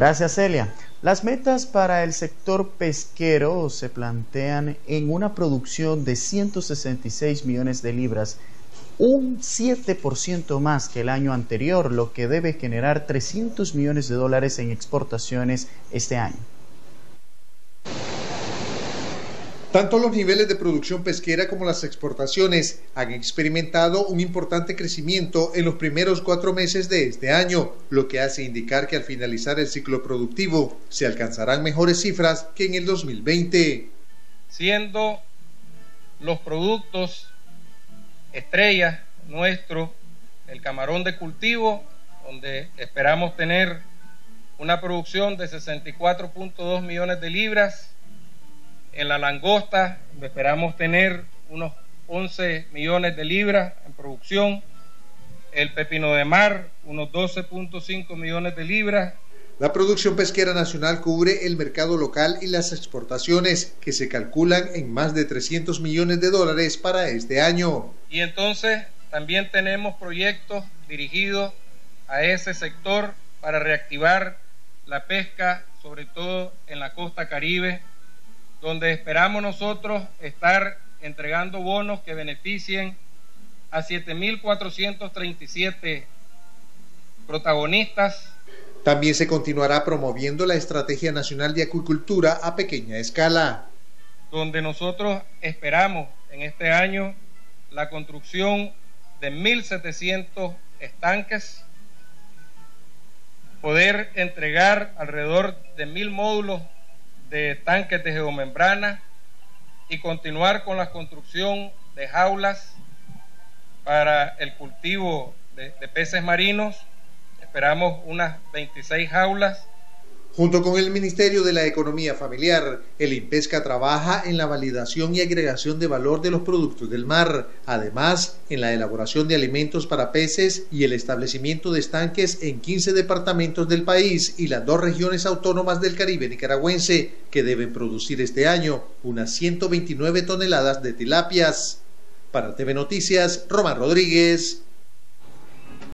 Gracias, Celia. Las metas para el sector pesquero se plantean en una producción de 166 millones de libras, un 7% más que el año anterior, lo que debe generar 300 millones de dólares en exportaciones este año. Tanto los niveles de producción pesquera como las exportaciones han experimentado un importante crecimiento en los primeros cuatro meses de este año, lo que hace indicar que al finalizar el ciclo productivo se alcanzarán mejores cifras que en el 2020. Siendo los productos estrella nuestro el camarón de cultivo, donde esperamos tener una producción de 64.2 millones de libras, en la langosta esperamos tener unos 11 millones de libras en producción. El pepino de mar, unos 12.5 millones de libras. La producción pesquera nacional cubre el mercado local y las exportaciones, que se calculan en más de 300 millones de dólares para este año. Y entonces también tenemos proyectos dirigidos a ese sector para reactivar la pesca, sobre todo en la costa caribe, donde esperamos nosotros estar entregando bonos que beneficien a 7.437 protagonistas. También se continuará promoviendo la Estrategia Nacional de Acuicultura a pequeña escala. Donde nosotros esperamos en este año la construcción de 1.700 estanques, poder entregar alrededor de 1.000 módulos de tanques de geomembrana y continuar con la construcción de jaulas para el cultivo de, de peces marinos. Esperamos unas 26 jaulas Junto con el Ministerio de la Economía Familiar, el IMPESCA trabaja en la validación y agregación de valor de los productos del mar, además en la elaboración de alimentos para peces y el establecimiento de estanques en 15 departamentos del país y las dos regiones autónomas del Caribe nicaragüense, que deben producir este año unas 129 toneladas de tilapias. Para TV Noticias, Román Rodríguez,